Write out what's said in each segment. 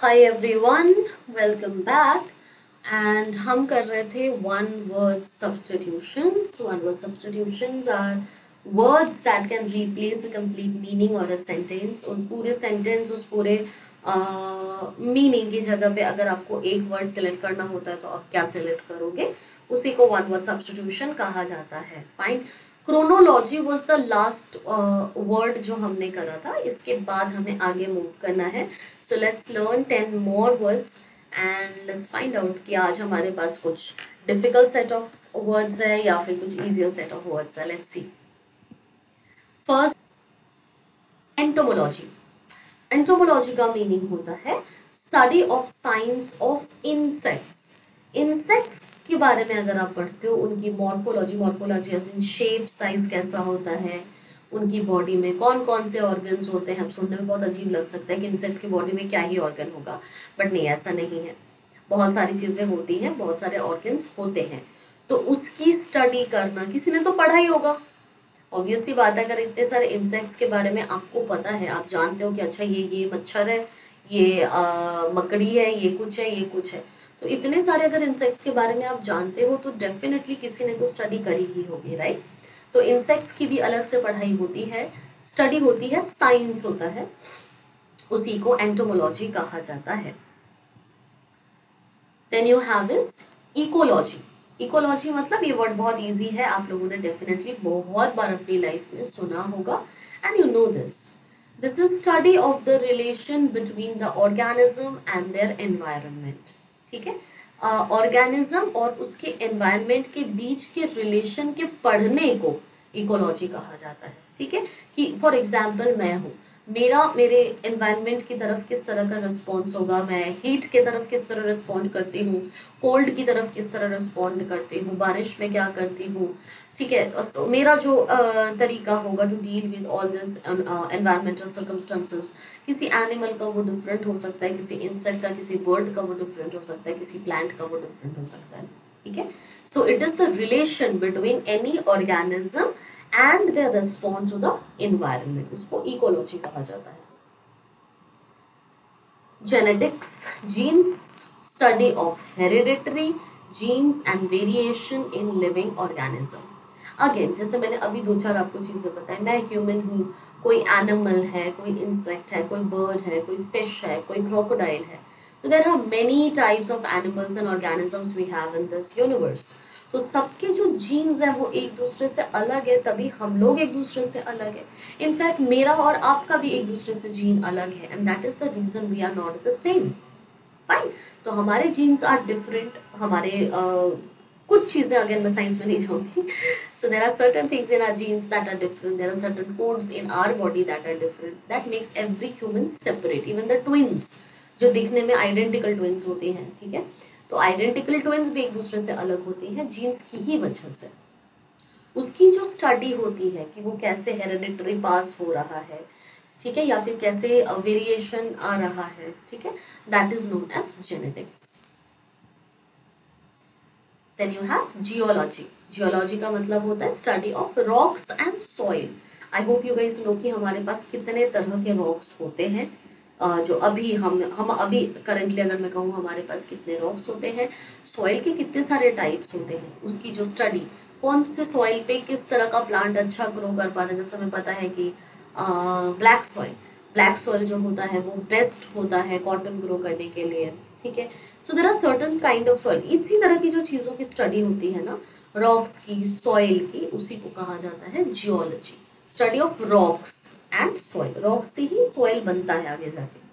Hi everyone welcome back and हम कर रहे थे one word substitutions one word substitutions are words that can replace a complete meaning और a sentence उन पूरे सेंटेंस उस पूरे मीनिंग uh, की जगह पे अगर आपको एक वर्ड सिलेक्ट करना होता है तो आप क्या सिलेक्ट करोगे? उसी को वन वर्ड सब्सटीट्यूशन कहा जाता है। Fine chronology was the last word जो हमने करा था। इसके बाद हमें आगे मूव करना है। So let's learn ten more words and let's find out कि आज हमारे पास कुछ डिफ़िकल्ट सेट ऑफ़ वर्ड्स है या फिर कुछ इजियर सेट ऑफ़ वर्ड्स है। Let's see first entomology entomology का मीनिंग होता है study of science of insects insects के बारे में अगर आप पढ़ते हो उनकी morphology morphology as in shape size कैसा होता है उनकी बॉडी में कौन कौन से ऑर्गन्स होते हैं अब सुनने में बहुत अजीब लग सकता है कि इंसेक्ट की बॉडी में क्या ही ऑर्गन होगा। बट नहीं ऐसा नहीं है। बहुत सारी चीज़ें होती हैं बहुत सारे ऑर्गन्स होते हैं। तो उसकी स्टडी करना किसी ने तो पढ़ा ही होगा। ऑब्वियसली बात है अगर इतने सारे इंसेक्ट्स के बारे में आपको पता है आप जानते हो कि अच्छा ये ये मच्छर है ये आ, मकड़ी है ये कुछ है ये कुछ है। तो इतने सारे अगर इंसेक्ट्स के बारे में आप जानते हो तो डेफिनेटली किसी ने तो स्टडी करी ही होगी राइट तो इंसेक्ट्स की भी अलग से पढ़ाई होती है। स्टडी होती है साइंस होता है। उसी को एंटोमोलॉजी कहा जाता है। Then you have is ecology ecology मतलब ये वर्ड बहुत इजी है, आप लोगों ने डेफिनेटली बहुत बार अपनी लाइफ में सुना होगा। And you know this this is study of the relation between the organism and their environment ठीक है? ऑर्गेनिज्म और उसके एनवायरनमेंट के बीच के रिलेशन के पढ़ने को इकोलॉजी कहा जाता है, ठीक है? कि फॉर एग्ज़ाम्पल मैं हूँ। मेरा, मेरे एनवायरनमेंट की तरफ़ किस तरह का रिस्पॉन्स होगा? मैं हीट के तरफ़ किस तरह रिस्पॉन्ड करती हूँ? कोल्ड की तरफ़ किस तरह रिस्पॉन्ड करती हूँ? बारिश में क्या करती हूँ? ठीक है तो मेरा जो तरीका होगा to deal with all this environmental circumstances किसी एनिमल का वो डिफरेंट हो सकता है, किसी इंसेक्ट का, किसी बर्ड का वो डिफरेंट हो सकता है, किसी प्लांट का वो डिफरेंट हो सकता है, ठीक है? So it is the relation between any organism and their response to the environment उसको इकोलॉजी कहा जाता है। Genetics genes study of hereditary genes and variation in living organism again जैसे मैंने अभी दो चार आपको चीज़ें बताई, मैं ह्यूमन हूँ, कोई एनिमल है, कोई इंसेक्ट है, कोई बर्ड है, कोई फ़िश है, कोई क्रोकोडाइल है। तो there are many types of animals and organisms we have in this universe तो सबके जो जीन्स हैं वो एक दूसरे से अलग है तभी हम लोग एक दूसरे से अलग है। इनफैक्ट मेरा और आपका भी एक दूसरे से जीन अलग है and that is the reason we are not the same fine तो हमारे जीन्स आर डिफरेंट हमारे uh, कुछ चीज़ें अगेन मैं साइंस में नहीं जाऊँगी so there are certain things in our genes that are different there are certain codes in our body that are different that makes every human separate even the twins जो दिखने में identical twins होते हैं ठीक है? तो identical twins भी एक दूसरे से अलग होती हैं जीन्स की ही वजह से। उसकी जो स्टडी होती है कि वो कैसे हेरिडिटरी पास हो रहा है, ठीक है, या फिर कैसे वेरिएशन आ रहा है, ठीक है that is known as genetics then you have geology geology का मतलब होता है study of rocks and soil I hope you guys know कि हमारे पास कितने तरह के रॉक्स होते हैं। जो अभी हम हम अभी करंटली अगर मैं कहूँ हमारे पास कितने रॉक्स होते हैं सॉइल के कितने सारे टाइप्स होते हैं, उसकी जो स्टडी कौन से सॉइल पे किस तरह का प्लांट अच्छा ग्रो कर पाता है? जैसे हमें पता है कि ब्लैक सॉइल ब्लैक सॉइल जो होता है वो बेस्ट होता है कॉटन ग्रो करने के लिए, ठीक है? So there are certain kind of soil इसी तरह की जो चीज़ों की स्टडी होती है ना रॉक्स की सॉइल की, उसी को कहा जाता है geology study of rocks and soil rock से ही सॉइल बनता है आगे जाके।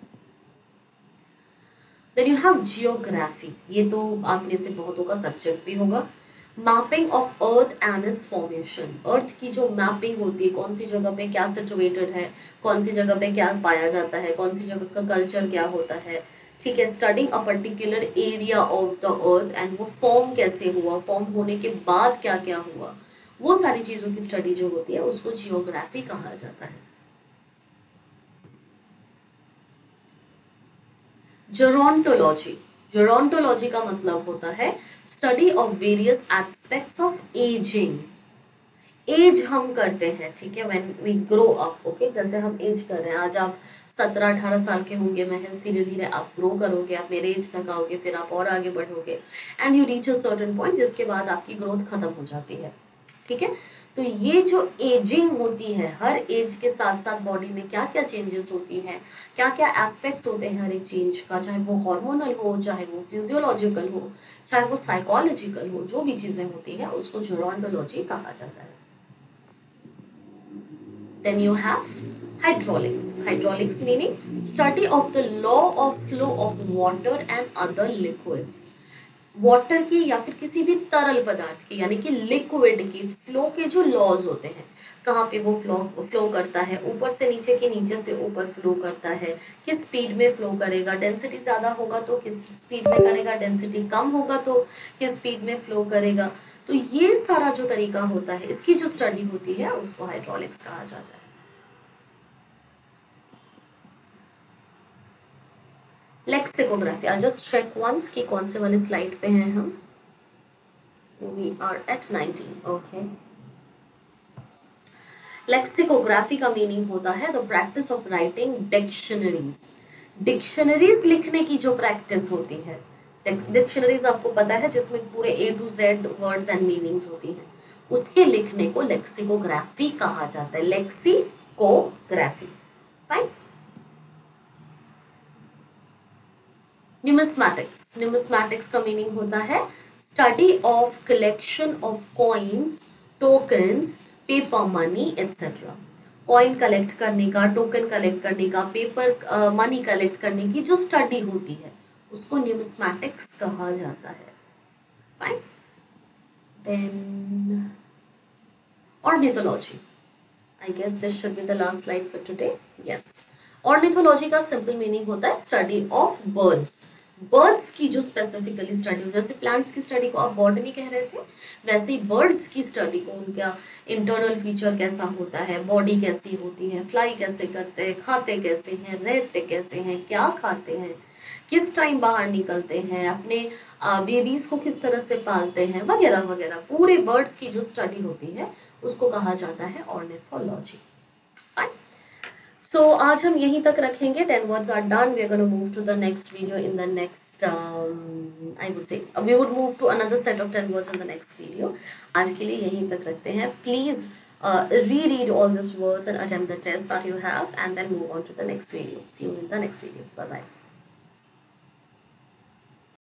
देन यू हैव जियोग्राफी ये तो आप में से बहुतों का सब्जेक्ट भी होगा। Mapping of earth and its formation earth की जो मैपिंग होती है, कौन सी जगह पे क्या सिचुएटेड है, कौन सी जगह पे क्या पाया जाता है, कौन सी जगह का कल्चर क्या होता है। ठीक है studying a particular area of the earth and वो फॉर्म कैसे हुआ फॉर्म होने के बाद क्या क्या हुआ। वो सारी चीज़ों की स्टडी जो होती है, उसको जियोग्राफी कहा जाता है। जोरोंटोलॉजी जोरोंटोलॉजी का मतलब होता है study of various aspects of ageing age हम करते हैं, ठीक है? When we grow up okay जैसे हम एज कर रहे हैं। आज आप सत्रह, अठारह साल के होंगे, महज धीरे धीरे आप ग्रो करोगे, आप मेरे एज तक आओगे, फिर आप और आगे बढ़ोगे। And you reach a certain point जिसके बाद आपकी ग्रोथ खत्म हो जाती है। ठीक है? तो ये जो एजिंग होती है, हर एज के साथ साथ बॉडी में क्या क्या चेंजेस होती हैं? क्या क्या एस्पेक्ट्स होते हैं हर एक चेंज का? चाहे वो हार्मोनल हो, चाहे वो फिजियोलॉजिकल हो, चाहे वो साइकोलॉजिकल हो, जो भी चीज़ें होती हैं, उसको जोरॉन्डोलॉजी कहा जाता है। Then you have hydraulics. Hydraulics meaning study of the law of flow of water and other liquids. Water की या फिर किसी भी तरल पदार्थ की, यानी कि लिक्विड की फ्लो के जो लॉज होते हैं, कहाँ पे वो फ्लो फ्लो करता है? ऊपर से नीचे के नीचे से ऊपर फ्लो करता है। किस स्पीड में फ्लो करेगा? डेंसिटी ज़्यादा होगा तो किस स्पीड में करेगा? डेंसिटी कम होगा तो किस स्पीड में फ्लो करेगा? तो ये सारा जो तरीका होता है, इसकी जो स्टडी होती है, उसको हाइड्रोलिक्स कहा जाता है। Lexicography I just check once कि कौन से वाले स्लाइड पे हैं हम। We are at 19 okay lexicography का मीनिंग होता है the practice of writing dictionaries dictionaries लिखने की जो प्रैक्टिस होती है। डिक्शनरीज आपको पता है जिसमें पूरे A to Z words and meanings होती हैं। उसके लिखने को लेक्सिकोग्राफी कहा जाता है। लेक्सिकोग्राफी फाइन न्यूमिस्मैटिक्स न्यूमिस्मैटिक्स का मीनिंग होता है study of collection of coins tokens paper money etcetera coin collect करने का टोकन कलेक्ट करने का पेपर मनी कलेक्ट करने की जो स्टडी होती है, उसको न्यूमिस्मैटिक्स कहा जाता है। Fine then ornithology i guess this should be the last slide for today. Yes. ornithology का सिंपल मीनिंग होता है स्टडी ऑफ़ बर्ड्स बर्ड्स की जो स्पेसिफिकली स्टडी जैसे प्लांट्स की स्टडी को आप बॉटनी कह रहे थे, वैसे ही बर्ड्स की स्टडी को उनका इंटरनल फीचर कैसा होता है बॉडी कैसी होती है फ्लाई कैसे करते हैं, खाते कैसे हैं, रहते कैसे हैं, क्या खाते हैं, किस टाइम बाहर निकलते हैं, अपने बेबीज को किस तरह से पालते हैं, वगैरह वगैरह। पूरे बर्ड्स की जो स्टडी होती है, उसको कहा जाता है ऑर्निथोलॉजी सो so, आज हम यहीं तक रखेंगे। Ten words are done we are move to the next video in the next I would say we would move to another set of ten words in the next video आज के लिए यहीं तक रखते हैं। Please reread all this words and attempt the test that you have and then move on to the next video see you in the next video bye bye